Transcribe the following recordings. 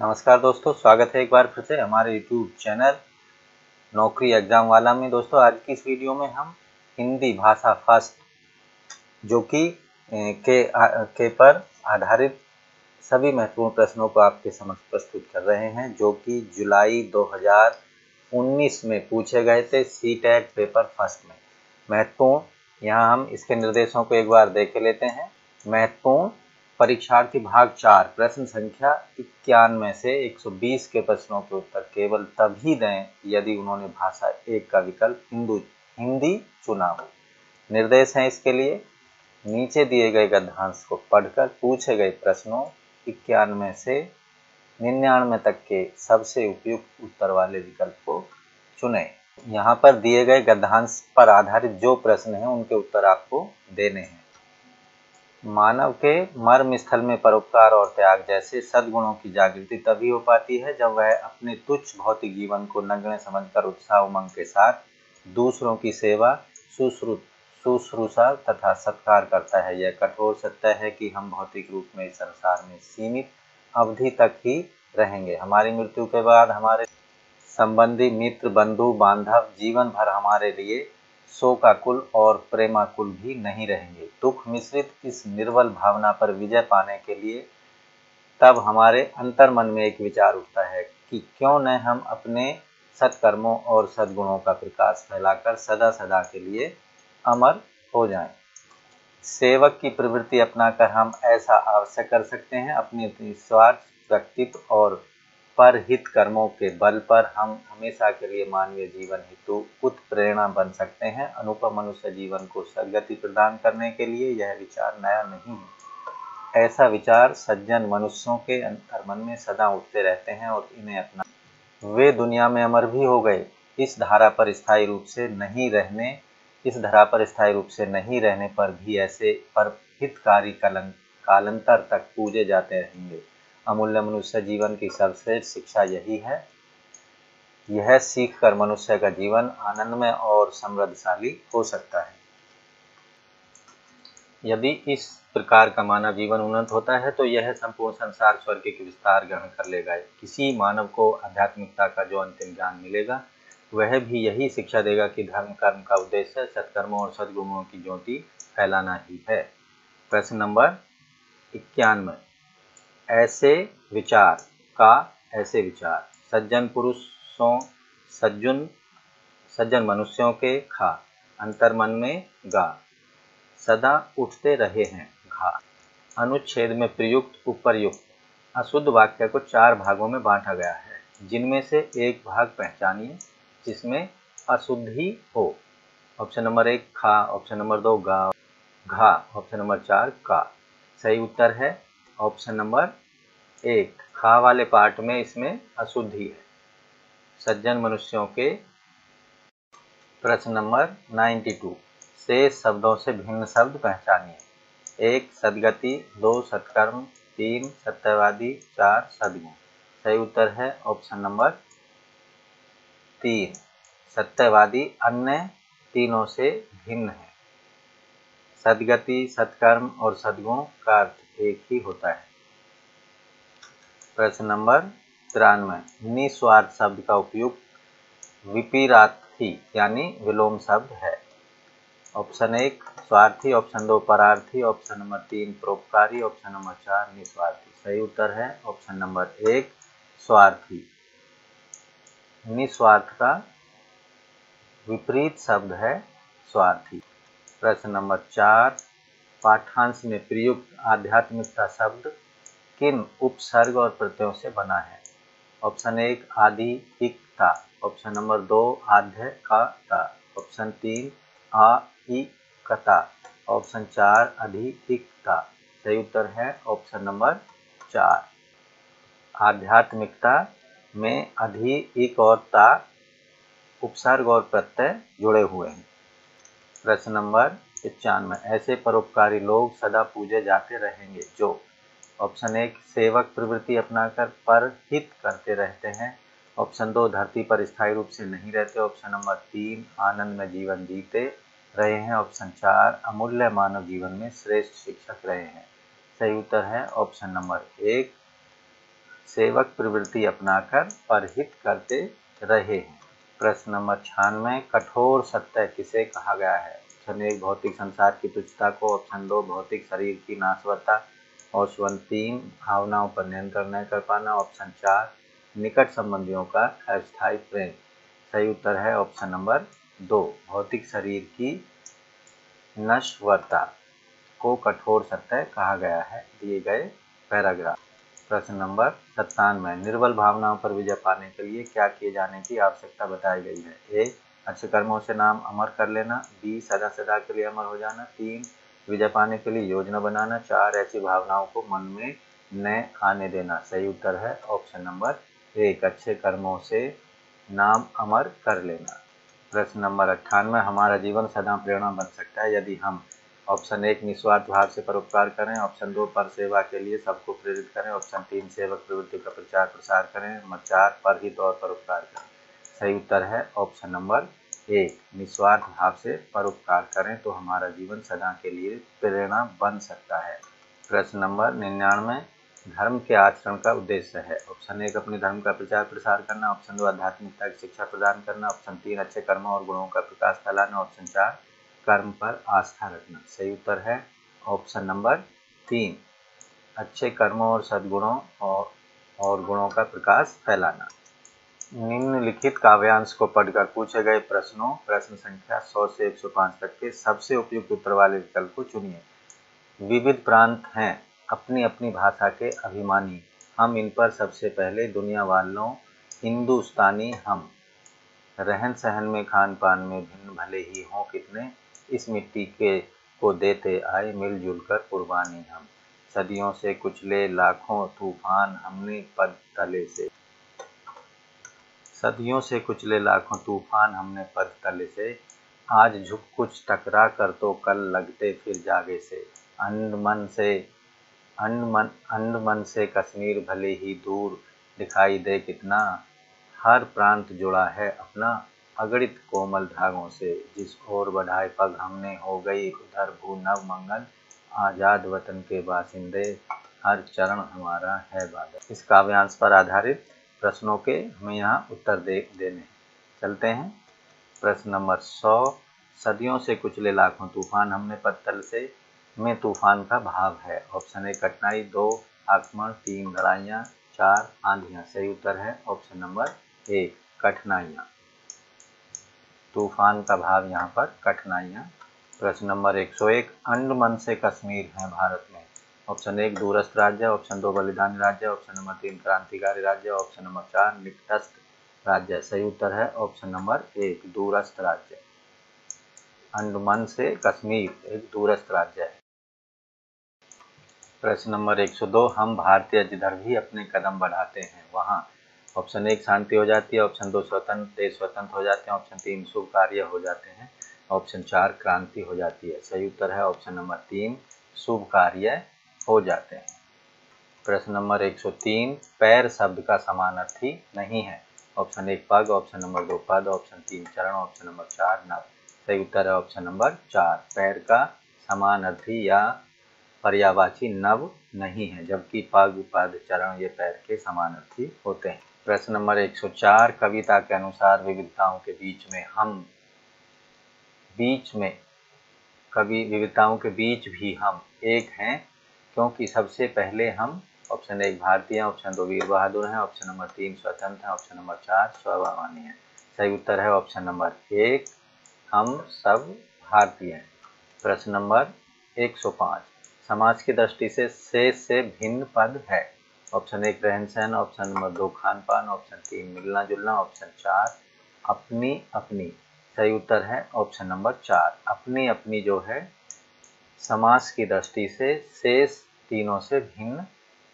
नमस्कार दोस्तों स्वागत है एक बार फिर से हमारे यूट्यूब चैनल नौकरी एग्ज़ाम वाला में। दोस्तों आज की इस वीडियो में हम हिंदी भाषा फ़र्स्ट जो कि के, के पर आधारित सभी महत्वपूर्ण प्रश्नों को आपके समक्ष प्रस्तुत कर रहे हैं जो कि जुलाई 2019 में पूछे गए थे सी टेट पेपर फ़र्स्ट में। महत्वपूर्ण यहाँ हम इसके निर्देशों को एक बार देख लेते हैं। महत्वपूर्ण परीक्षार्थी भाग चार, प्रश्न संख्या इक्यानवे से 120 के प्रश्नों के उत्तर केवल तभी दें यदि उन्होंने भाषा एक का विकल्प हिंदू, हिंदी चुना हो। निर्देश हैं इसके लिए। नीचे दिए गए गद्यांश को पढ़कर पूछे गए प्रश्नों इक्यानवे से निन्यानवे तक के सबसे उपयुक्त उत्तर वाले विकल्प को चुने। यहाँ पर दिए गए गद्यांश पर आधारित जो प्रश्न हैं, उनके उत्तर आपको देने हैं। मानव के मर्म स्थल में परोपकार और त्याग जैसे सद्गुणों की जागृति तभी हो पाती है जब वह अपने तुच्छ भौतिक जीवन को नग्न समझकर उत्साह उमंग के साथ दूसरों की सेवा शुश्रूषा तथा सत्कार करता है। यह कठोर सत्य है कि हम भौतिक रूप में संसार में सीमित अवधि तक ही रहेंगे। हमारी मृत्यु के बाद हमारे संबंधी मित्र, बंधु, बांधव, जीवन भर हमारे लिए शोकाकुल और प्रेमाकुल भी नहीं रहेंगे दुख मिश्रित इस निर्बल भावना पर विजय पाने के लिए तब हमारे अंतर मन में एक विचार उठता है कि क्यों न हम अपने सत्कर्मों और सद्गुणों का प्रकाश फैलाकर सदा सदा के लिए अमर हो जाएँ। सेवक की प्रवृत्ति अपनाकर हम ऐसा अवश्य कर सकते हैं अपनी स्वार्थ, व्यक्तित्व और पर हित कर्मों के बल पर हम हमेशा के लिए मानवीय जीवन हेतु उत्प्रेरणा बन सकते हैं। अनुपम मनुष्य जीवन को सदगति प्रदान करने के लिए यह विचार नया नहीं है। ऐसा विचार सज्जन मनुष्यों के अंतर मन में सदा उठते रहते हैं और इन्हें अपना वे दुनिया में अमर भी हो गए। इस धारा पर स्थायी रूप से नहीं रहने, इस धारा पर स्थायी रूप से नहीं रहने पर भी ऐसे पर हितकारी कालांतर तक पूजे जाते रहेंगे। अमूल्य मनुष्य जीवन की सर्वश्रेष्ठ शिक्षा यही है। यह सीख कर मनुष्य का जीवन आनंदमय और समृद्धशाली हो सकता है। यदि इस प्रकार का मानव जीवन उन्नत होता है तो यह संपूर्ण संसार स्वर्ग के विस्तार ग्रहण कर लेगा। किसी मानव को आध्यात्मिकता का जो अंतिम ज्ञान मिलेगा, वह भी यही शिक्षा देगा कि धर्म, कर्म का उद्देश्य सत्कर्मों और सदगुणों की ज्योति फैलाना ही है। प्रश्न नंबर इक्यानवे। ऐसे विचार, का ऐसे विचार। सज्जन पुरुषों, सज्जन सज्जन मनुष्यों के खा अंतर मन में गा। सदा उठते रहे हैं घा। अनुच्छेद में प्रयुक्त, उपरयुक्त, अशुद्ध वाक्य को चार भागों में बांटा गया है। जिनमें से एक भाग पहचानिए, जिसमें अशुद्धि हो। ऑप्शन नंबर एक, खा। ऑप्शन नंबर दो, गा। घा। ऑप्शन नंबर चार, का। सही उत्तर है ऑप्शन नंबर एक, खा वाले पार्ट में इसमें अशुद्धि है। सज्जन मनुष्यों के प्रश्न नंबर 92 से शब्दों से भिन्न शब्द पहचानिए। एक, सदगति, दो, सत्कर्म, तीन, सत्यवादी, चार, सदगुण। सही उत्तर है ऑप्शन नंबर तीन। सत्यवादी अन्य तीनों से भिन्न है। सदगति, सत्कर्म और सदगुण का अर्थ एक ही होता है। प्रश्न नंबर तिरानवे। निस्वार्थ शब्द का उपयोग विपीरार्थी यानी विलोम शब्द है। ऑप्शन एक, स्वार्थी, ऑप्शन दो, परार्थी, ऑप्शन नंबर तीन, परोपकारी, ऑप्शन नंबर चार, निस्वार्थी। सही उत्तर है, ऑप्शन नंबर एक, स्वार्थी। निस्वार्थ का विपरीत शब्द है, स्वार्थी। प्रश्न नंबर चार पाठांश में प्रयुक्त आध्यात्मिकता शब्द किन उपसर्ग और प्रत्ययों से बना है? ऑप्शन एक, आदि, इकता। ऑप्शन नंबर दो, आध्य का ता ऑप्शन तीन, आ इ कता ऑप्शन चार अधिकता सही उत्तर है ऑप्शन नंबर चार। आध्यात्मिकता में अधि, इक और ता उपसर्ग और प्रत्यय जुड़े हुए हैं। प्रश्न नंबर पचानवे ऐसे परोपकारी लोग सदा पूजे जाते रहेंगे, जो ऑप्शन एक, सेवक प्रवृत्ति अपनाकर पर हित करते रहते हैं। ऑप्शन दो, धरती पर स्थायी रूप से नहीं रहते। ऑप्शन नंबर तीन, आनंद में जीवन जीते रहे हैं। ऑप्शन चार, अमूल्य मानव जीवन में श्रेष्ठ शिक्षक रहे हैं। सही उत्तर है ऑप्शन नंबर एक, सेवक प्रवृत्ति अपनाकर परहित करते रहे हैं। प्रश्न नंबर छियानवे कठोर सत्य किसे कहा गया है? ऑप्शन एक भौतिक संसार की तुच्छता को ऑप्शन दो भौतिक शरीर की नाशवता ऑप्शन तीन भावनाओं पर नियंत्रण न कर पाना ऑप्शन चार, निकट संबंधियों का अस्थायी प्रेम। सही उत्तर है ऑप्शन नंबर दो, भौतिक शरीर की नश्वरता को कठोर सत्य कहा गया है। दिए गए पैराग्राफ। प्रश्न नंबर सत्तानवे, निर्बल भावनाओं पर विजय पाने के लिए क्या किए जाने की आवश्यकता बताई गई है? ए अच्छे कर्मों से नाम अमर कर लेना। बी, सदा सदा के लिए अमर हो जाना। तीन, विजय पाने के लिए योजना बनाना। चार, ऐसी भावनाओं को मन में न आने देना। सही उत्तर है ऑप्शन नंबर एक अच्छे कर्मों से नाम अमर कर लेना। प्रश्न नंबर अट्ठानवे, हमारा जीवन सदा प्रेरणा बन सकता है। यदि हम ऑप्शन एक, निस्वार्थ भाव से परोपकार करें। ऑप्शन दो, पर सेवा के लिए सबको प्रेरित करें। ऑप्शन तीन, सेवक प्रवृत्ति का प्रचार प्रसार करें। नंबर चार, पर हित और परोपकार करें। सही उत्तर है ऑप्शन नंबर एक। निस्वार्थ भाव से परोपकार करें तो हमारा जीवन सदा के लिए प्रेरणा बन सकता है। प्रश्न नंबर निन्यानवे। धर्म के आचरण का उद्देश्य है। ऑप्शन एक अपने धर्म का प्रचार प्रसार करना। ऑप्शन दो आध्यात्मिकता की शिक्षा प्रदान करना। ऑप्शन तीन अच्छे कर्मों और गुणों का प्रकाश फैलाना। ऑप्शन चार कर्म पर आस्था रखना। सही उत्तर है ऑप्शन नंबर तीन। अच्छे कर्मों और सद्गुणों और, और गुणों का प्रकाश फैलाना। निम्नलिखित काव्यांश को पढ़कर पूछे गए प्रश्नों, प्रश्न संख्या 100 से 105 तक के सबसे उपयुक्त उत्तर वाले विकल्प को चुनिए। विविध प्रांत हैं अपनी अपनी भाषा के अभिमानी। हम इन पर सबसे पहले दुनिया वालों, हिंदुस्तानी हम। रहन सहन में खान पान में भिन्न भले ही हों कितने, इस मिट्टी के को देते आए मिलजुल कर कुर्बानी हम। सदियों से कुचले, लाखों तूफ़ान हमने पद तले से। सदियों से कुचले लाखों तूफ़ान हमने पद तले से। आज झुक कुछ टकरा कर तो कल लगते फिर जागे से। अंड मन से अंड मन अंड मन से कश्मीर भले ही दूर दिखाई दे कितना, हर प्रांत जुड़ा है अपना अगणित कोमल धागों से। जिस ओर बढ़ाए पग हमने हो गई, उधर भू नव मंगल, आज़ाद वतन के बासिंदे, हर चरण हमारा है बादल। इस काव्यांश पर आधारित प्रश्नों के हमें यहाँ उत्तर दे, देने। चलते हैं। प्रश्न नंबर सौ, सदियों से कुचले लाखों तूफ़ान हमने पत्थर से में तूफ़ान का भाव है। ऑप्शन ए, कठिनाई, दो, आक्रमण, तीन, लड़ाइयाँ, चार, आंधियाँ। सही उत्तर है ऑप्शन नंबर एक कठिनाइयाँ। तूफ़ान का भाव यहाँ पर कठिनाइयाँ। प्रश्न नंबर 101 अंड मन से कश्मीर है भारत में। ऑप्शन एक दूरस्थ राज्य, ऑप्शन दो बलिदानी राज्य, ऑप्शन नंबर तीन क्रांतिकारी राज्य, ऑप्शन नंबर चार निकटस्थ राज्य। सही उत्तर है ऑप्शन नंबर एक, दूरस्थ राज्य। अंडमान से कश्मीर एक दूरस्थ राज्य है। प्रश्न नंबर 102 हम भारतीय जिधर भी अपने कदम बढ़ाते हैं, वहाँ। ऑप्शन एक, शांति हो जाती है। ऑप्शन दो, स्वतंत्र, देश स्वतंत्र हो जाते हैं। ऑप्शन तीन शुभ कार्य हो जाते हैं। ऑप्शन चार, क्रांति हो जाती है। सही उत्तर है ऑप्शन नंबर तीन शुभ कार्य हो जाते हैं। प्रश्न नंबर 103 पैर शब्द का समानार्थी नहीं है। ऑप्शन एक पग ऑप्शन नंबर दो पद, ऑप्शन तीन चरण, ऑप्शन नंबर चार नव सही उत्तर है ऑप्शन नंबर चार। पैर का समानार्थी या पर्यावाची नव नहीं है, जबकि पग, पद, चरण ये पैर के समानार्थी होते हैं। प्रश्न नंबर 104 कविता के अनुसार विविधताओं के बीच में हम, बीच में, कवि, विविधताओं के बीच भी हम एक हैं। क्योंकि सबसे पहले हम ऑप्शन एक भारतीय ऑप्शन दो वीर बहादुर हैं, ऑप्शन नंबर तीन स्वतंत्र है, ऑप्शन नंबर चार स्वाभिमानी है। सही उत्तर है ऑप्शन नंबर एक, हम सब भारतीय हैं। प्रश्न नंबर 105 समाज की दृष्टि से शेष से भिन्न पद है। ऑप्शन एक रहन सहन, ऑप्शन नंबर दो खान पान, ऑप्शन तीन मिलना जुलना, ऑप्शन चार अपनी अपनी। सही उत्तर है ऑप्शन नंबर चार। अपनी अपनी जो है, समाज की दृष्टि से शेष तीनों से भिन्न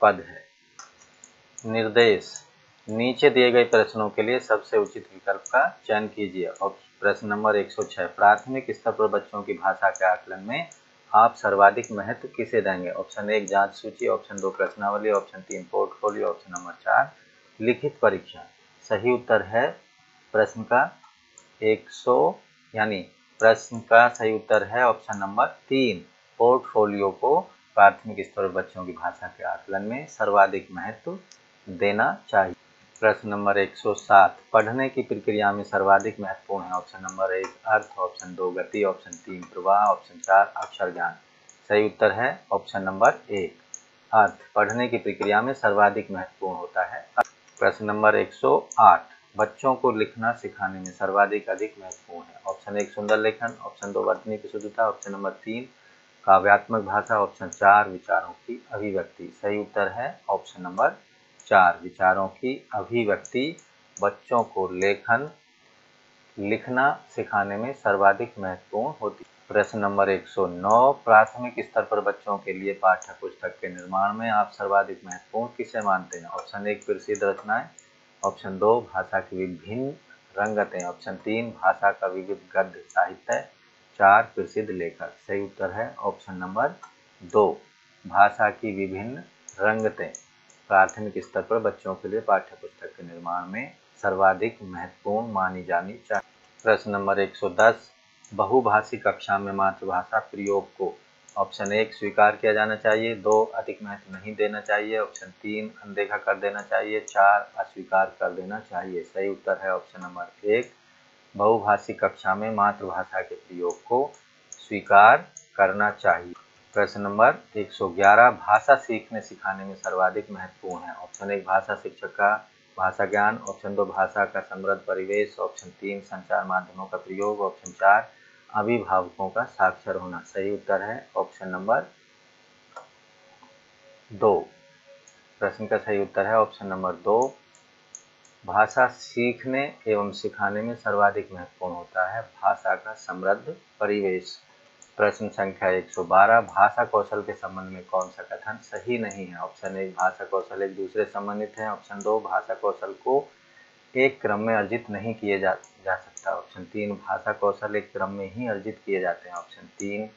पद है। निर्देश, नीचे दिए गए प्रश्नों के लिए सबसे उचित विकल्प का चयन कीजिए। प्रश्न नंबर 106 प्राथमिक स्तर पर बच्चों की भाषा के आकलन में आप सर्वाधिक महत्व किसे देंगे? ऑप्शन एक, जाँच सूची, ऑप्शन दो, प्रश्नावली, ऑप्शन तीन, पोर्टफोलियो, ऑप्शन नंबर चार, लिखित परीक्षा। सही उत्तर है प्रश्न का 100 यानी प्रश्न का सही उत्तर है ऑप्शन नंबर तीन, पोर्टफोलियो को प्राथमिक स्तर पर बच्चों की भाषा के आकलन में सर्वाधिक महत्व देना चाहिए। प्रश्न नंबर 107 पढ़ने की प्रक्रिया में सर्वाधिक महत्वपूर्ण है। ऑप्शन नंबर एक, अर्थ। ऑप्शन दो, गति। ऑप्शन तीन, प्रवाह। ऑप्शन चार, अक्षर ज्ञान। सही उत्तर है ऑप्शन नंबर एक, अर्थ। पढ़ने की प्रक्रिया में सर्वाधिक महत्वपूर्ण होता है। प्रश्न नंबर 108 बच्चों को लिखना सिखाने में सर्वाधिक अधिक महत्वपूर्ण है। ऑप्शन एक, सुंदर लेखन। ऑप्शन दो, वर्तनी की शुद्धता। ऑप्शन नंबर तीन काव्यात्मक भाषा ऑप्शन चार, विचारों की अभिव्यक्ति। सही उत्तर है ऑप्शन नंबर चार, विचारों की अभिव्यक्ति। बच्चों को लेखन, लिखना सिखाने में सर्वाधिक महत्वपूर्ण होती प्रश्न नंबर 109 प्राथमिक स्तर पर बच्चों के लिए पाठ्य पुस्तक के निर्माण में आप सर्वाधिक महत्वपूर्ण किसे मानते हैं? ऑप्शन एक, प्रसिद्ध रचनाएँ। ऑप्शन दो, भाषा की विभिन्न रंगतें। ऑप्शन तीन, भाषा का विविध गद्य साहित्य। चार प्रसिद्ध लेखक। सही उत्तर है ऑप्शन नंबर दो। भाषा की विभिन्न रंगतें। प्राथमिक स्तर पर बच्चों के लिए पाठ्य पुस्तक के निर्माण में सर्वाधिक महत्वपूर्ण मानी जानी चाहिए। प्रश्न नंबर 110 बहुभाषी कक्षा में मातृभाषा प्रयोग को ऑप्शन एक स्वीकार किया जाना चाहिए। दो, अधिक महत्व नहीं देना चाहिए। ऑप्शन तीन, अनदेखा कर देना चाहिए। चार, अस्वीकार कर देना चाहिए। सही उत्तर है ऑप्शन नंबर एक। बहुभाषी कक्षा में मातृभाषा के प्रयोग को स्वीकार करना चाहिए। प्रश्न नंबर 111 भाषा सीखने सिखाने में सर्वाधिक महत्वपूर्ण है। ऑप्शन एक, भाषा शिक्षक का भाषा ज्ञान। ऑप्शन दो, भाषा का समृद्ध परिवेश। ऑप्शन तीन, संचार माध्यमों का प्रयोग। ऑप्शन चार, अभिभावकों का साक्षर होना। सही उत्तर है ऑप्शन नंबर दो। प्रश्न का सही उत्तर है ऑप्शन नंबर दो। भाषा सीखने एवं सिखाने में सर्वाधिक महत्वपूर्ण होता है भाषा का समृद्ध परिवेश। प्रश्न संख्या 112 भाषा कौशल के संबंध में कौन सा कथन सही नहीं है? ऑप्शन एक, भाषा कौशल एक दूसरे संबंधित है। ऑप्शन दो, भाषा कौशल को एक क्रम में अर्जित नहीं किए जा जा सकता। ऑप्शन तीन, भाषा कौशल एक क्रम में ही अर्जित किए जाते हैं। ऑप्शन तीन,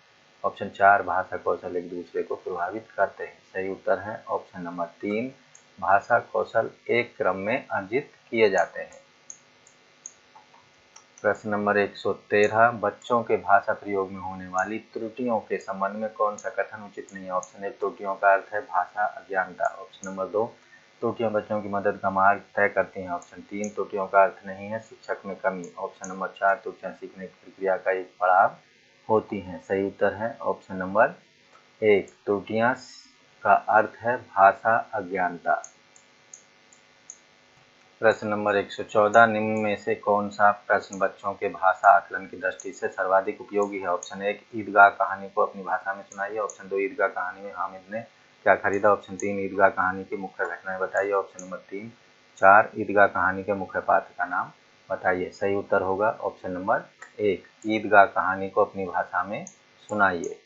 ऑप्शन चार, भाषा कौशल एक दूसरे को प्रभावित करते हैं। सही उत्तर है ऑप्शन नंबर तीन भाषा कौशल एक क्रम में अर्जित किए जाते हैं। प्रश्न नंबर 113 बच्चों के भाषा प्रयोग में होने वाली त्रुटियों के संबंध में कौन सा कथन उचित नहीं है? ऑप्शन एक, त्रुटियों का अर्थ है भाषा अज्ञानता। ऑप्शन नंबर दो, त्रुटियाँ बच्चों की मदद का मार्ग तय करती हैं। ऑप्शन तीन, त्रुटियों का अर्थ नहीं है शिक्षक में कमी। ऑप्शन नंबर चार, त्रुटियाँ सीखने की प्रक्रिया का एक पड़ाव होती हैं। सही उत्तर है। ऑप्शन नंबर एक, त्रुटियाँ का अर्थ है भाषा अज्ञानता। प्रश्न नंबर 114 निम्न में से कौन सा प्रश्न बच्चों के भाषा आकलन की दृष्टि से सर्वाधिक उपयोगी है? ऑप्शन एक, ईदगाह कहानी को अपनी भाषा में सुनाइए। ऑप्शन दो, ईदगाह कहानी में हामिद ने क्या खरीदा? ऑप्शन तीन, ईदगाह कहानी की मुख्य घटनाएँ बताइए। ऑप्शन नंबर तीन, चार, ईदगाह कहानी के मुख्य पात्र का नाम बताइए। सही उत्तर होगा ऑप्शन नंबर एक, ईदगाह कहानी को अपनी भाषा में सुनाइए।